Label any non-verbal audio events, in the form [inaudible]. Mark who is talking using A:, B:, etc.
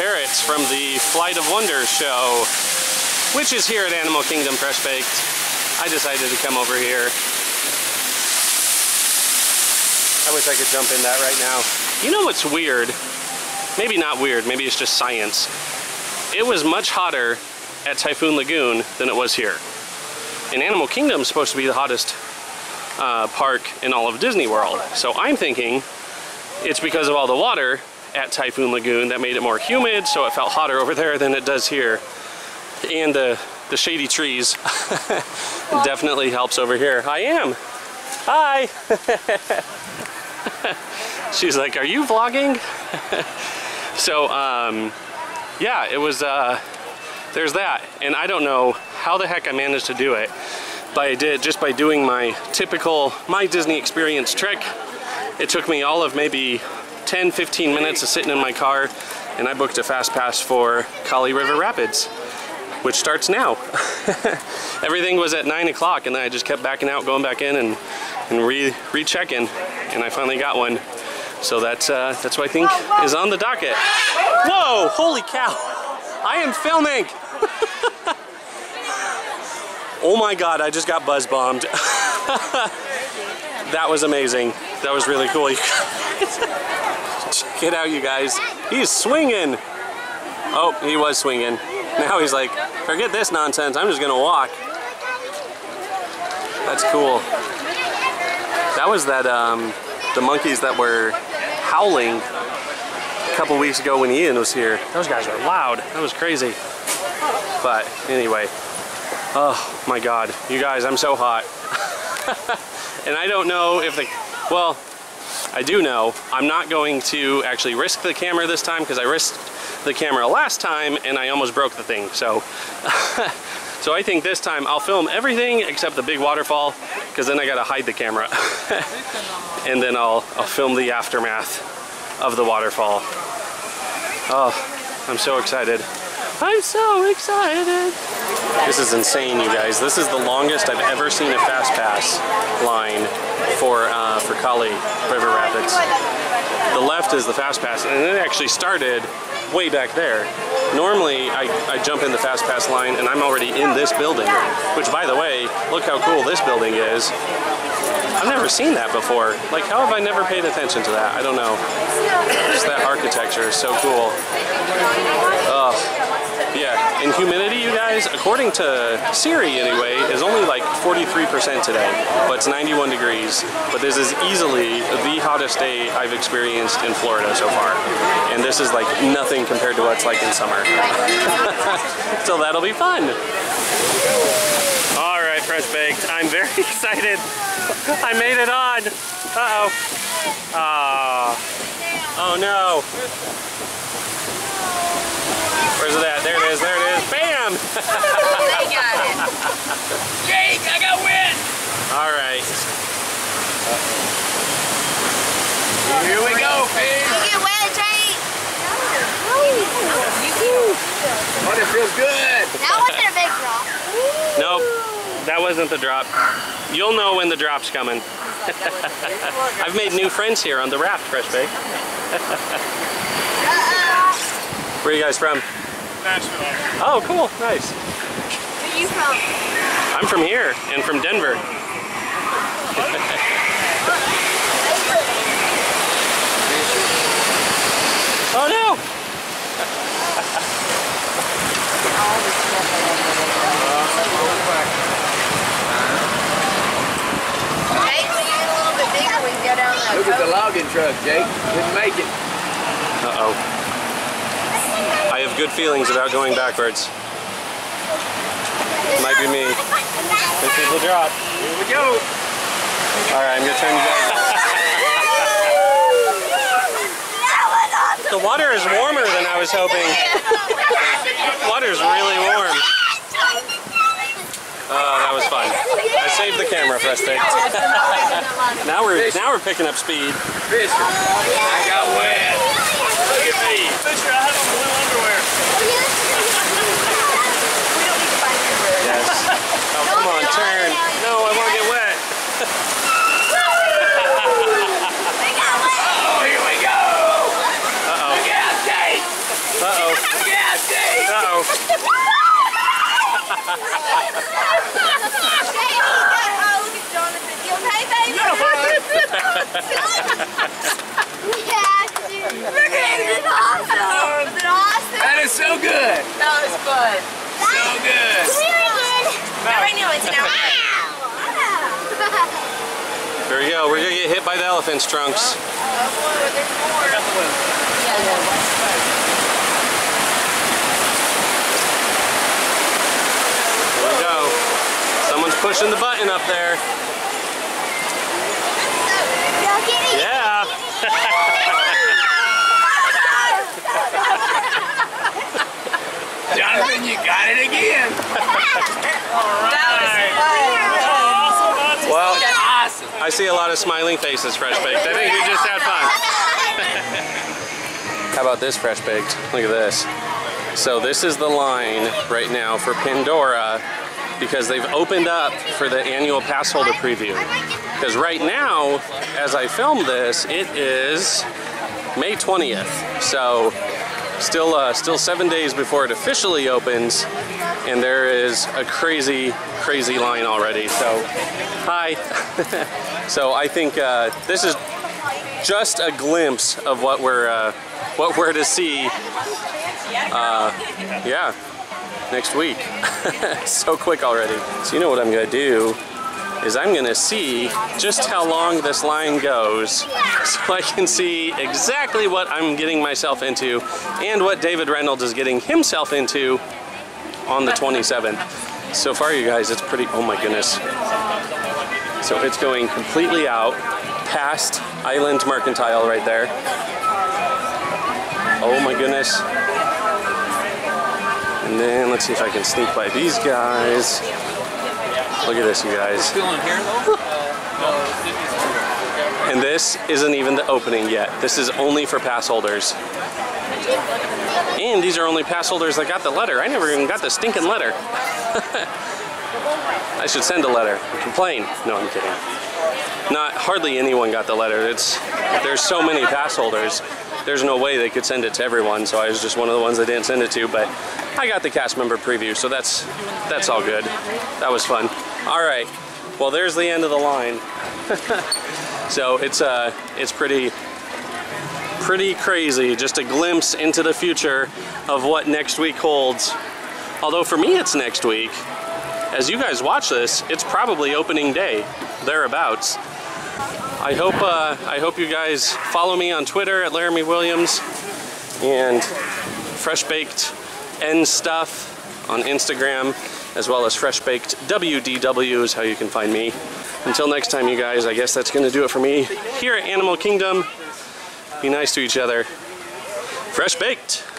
A: parrots from the Flight of Wonders show, which is here at Animal Kingdom Fresh Baked. I decided to come over here. I wish I could jump in that right now. You know what's weird? Maybe not weird, maybe it's just science. It was much hotter at Typhoon Lagoon than it was here. And Animal Kingdom is supposed to be the hottest uh, park in all of Disney World. So I'm thinking it's because of all the water at Typhoon Lagoon that made it more humid, so it felt hotter over there than it does here. And the, the shady trees [laughs] definitely helps over here. I am. Hi. [laughs] She's like, are you vlogging? [laughs] so, um, yeah, it was, uh, there's that. And I don't know how the heck I managed to do it, but I did just by doing my typical My Disney Experience trick. It took me all of maybe 10, 15 minutes of sitting in my car and I booked a fast pass for Kali River Rapids, which starts now. [laughs] Everything was at nine o'clock and then I just kept backing out, going back in and, and re rechecking and I finally got one. So that's, uh, that's what I think is on the docket. Whoa, holy cow. I am filming. [laughs] oh my God, I just got buzz bombed. [laughs] [laughs] that was amazing. That was really cool. [laughs] Check it out, you guys. He's swinging. Oh, he was swinging. Now he's like, forget this nonsense. I'm just gonna walk. That's cool. That was that, um, the monkeys that were howling a couple weeks ago when Ian was here. Those guys were loud. That was crazy. But anyway, oh my God, you guys, I'm so hot. [laughs] and I don't know if the, well, I do know I'm not going to actually risk the camera this time because I risked the camera last time and I almost broke the thing. So, [laughs] so I think this time I'll film everything except the big waterfall because then I gotta hide the camera. [laughs] and then I'll, I'll film the aftermath of the waterfall. Oh, I'm so excited. I'm so excited. This is insane, you guys. This is the longest I've ever seen a Fast Pass line for uh, for Kali River Rapids. The left is the Fast Pass, and it actually started way back there. Normally, I, I jump in the Fast Pass line, and I'm already in this building, which, by the way, look how cool this building is. I've never seen that before. Like, how have I never paid attention to that? I don't know. Just that architecture is so cool. Oh, yeah. And humidity, you guys, according to Siri anyway, is only like 43% today, but it's 91 degrees. But this is easily the hottest day I've experienced in Florida so far. And this is like nothing compared to what's like in summer. [laughs] so that'll be fun. All right, Fresh Baked. I'm very [laughs] excited. I made it on. Uh-oh. Ah. Oh no. Where's it at? There it is, there it is. Bam!
B: They got it. Jake, I got wind!
A: All right.
B: Here we go, fish.
C: You get wet, Jake.
B: Oh, it feels good.
C: That wasn't a big drop.
A: Nope, that wasn't the drop. You'll know when the drop's coming. I've made new friends here on the raft, Fresh Bake. Where are you guys from?
D: Nashville.
A: Oh, cool, nice.
C: Where you from?
A: I'm from here and from Denver. [laughs] oh no!
C: Jake, when you get a little bit bigger, we can go down that
B: Look at the logging truck, Jake. Didn't make it.
A: Uh-oh. I have good feelings about going backwards. Might be me. This is the drop.
B: Here we go.
A: All right, I'm gonna turn you guys. The water is warmer than I was hoping. The water's really warm. Oh, that was fun. I saved the camera for us, thanks. now we're now we're picking up speed.
B: Fisher. I got wet. Look at me.
D: Fisher, I have a blue underwear.
A: Yes. Oh, come on, turn. No, I want to get wet.
B: Oh, here we go.
A: Uh-oh.
B: Look out, Jake.
A: Uh-oh.
B: good. That was fun.
D: So good.
B: Now I know it's an hour.
A: There you go. We're gonna get hit by the elephant's trunks. There we go. Someone's pushing the button up there. Yeah. [laughs]
D: Jonathan, you got it again.
B: That was fun.
A: Oh, well,
D: Awesome.
A: I see a lot of smiling faces, Fresh Baked. I think we just had fun. [laughs] How about this Fresh Baked? Look at this. So this is the line right now for Pandora because they've opened up for the annual pass holder preview. Because right now, as I film this, it is May 20th. So still uh, still seven days before it officially opens, and there is a crazy, crazy line already. So, hi. [laughs] so I think uh, this is just a glimpse of what we're uh, what we're to see. Uh, yeah, next week. [laughs] so quick already. So you know what I'm gonna do is I'm gonna see just how long this line goes [laughs] so I can see exactly what I'm getting myself into and what David Reynolds is getting himself into on the 27th. So far you guys, it's pretty, oh my goodness. So it's going completely out past Island Mercantile right there. Oh my goodness. And then let's see if I can sneak by these guys. Look at this, you guys.
D: Still in here though? [laughs]
A: And this isn't even the opening yet. This is only for pass holders. And these are only pass holders that got the letter. I never even got the stinking letter. [laughs] I should send a letter. Complain. No, I'm kidding. Not hardly anyone got the letter. It's there's so many pass holders. There's no way they could send it to everyone, so I was just one of the ones they didn't send it to, but I got the cast member preview, so that's that's all good. That was fun. All right. Well, there's the end of the line. [laughs] so it's uh it's pretty pretty crazy. Just a glimpse into the future of what next week holds. Although for me it's next week. As you guys watch this, it's probably opening day, thereabouts. I hope uh, I hope you guys follow me on Twitter at Laramie Williams and Fresh Baked N Stuff on Instagram, as well as Fresh Baked WDW is how you can find me. Until next time, you guys, I guess that's going to do it for me here at Animal Kingdom. Be nice to each other. Fresh Baked.